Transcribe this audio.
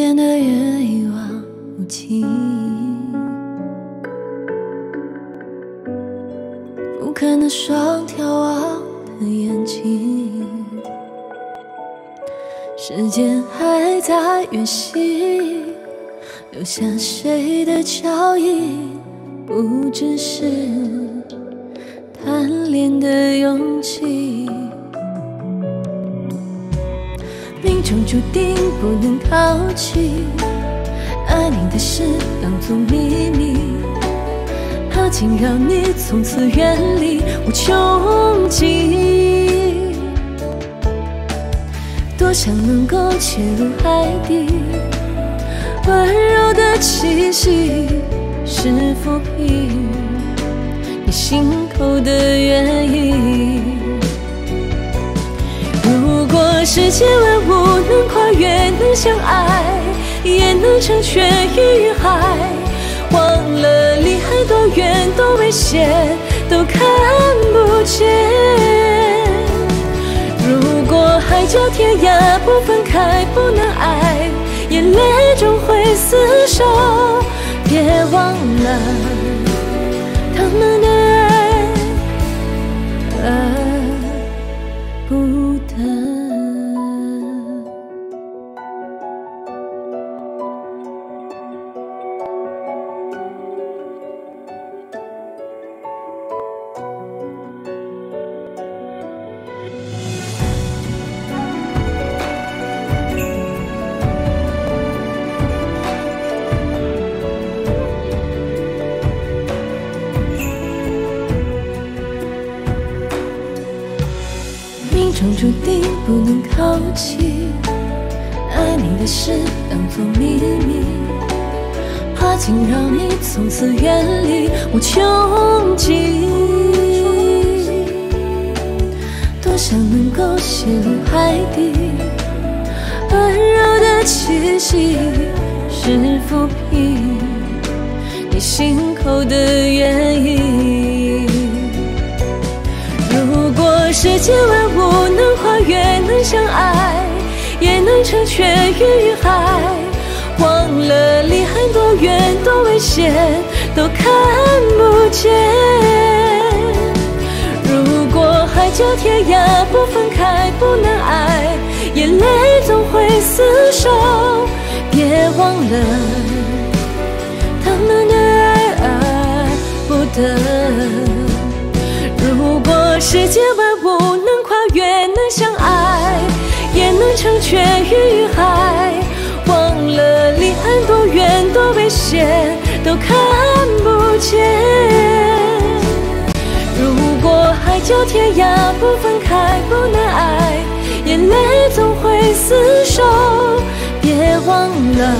变得也一望无际。不堪的双眺望的眼睛，时间还在远行，留下谁的脚印？不只是贪恋的勇气。命中注定不能靠近，爱你的事当作秘密，怕惊扰你，从此远离无穷尽。多想能够潜入海底，温柔的气息是抚平你心口的原因。如果世界万物能跨越，能相爱，也能成全与海，忘了离海多远，多危险，都看不见。如果海角天涯不分开，不能爱，眼泪终会厮守。别忘了他们注定不能靠近，爱你的事当作秘密，怕惊扰你，从此远离无穷尽。多想能够陷入海底，温柔的气息是抚平你心口的原因。如果世界万，相爱，也能成全鱼与海，忘了离海多远，多危险，都看不见。如果海角天涯不分开，不能爱，眼泪总会厮守。别忘了他们的爱，爱不得。如果世界万物能跨越，能相爱，能成全云与海，忘了离岸多远，多危险，都看不见。如果海角天涯不分开，不能爱，眼泪总会厮守。别忘了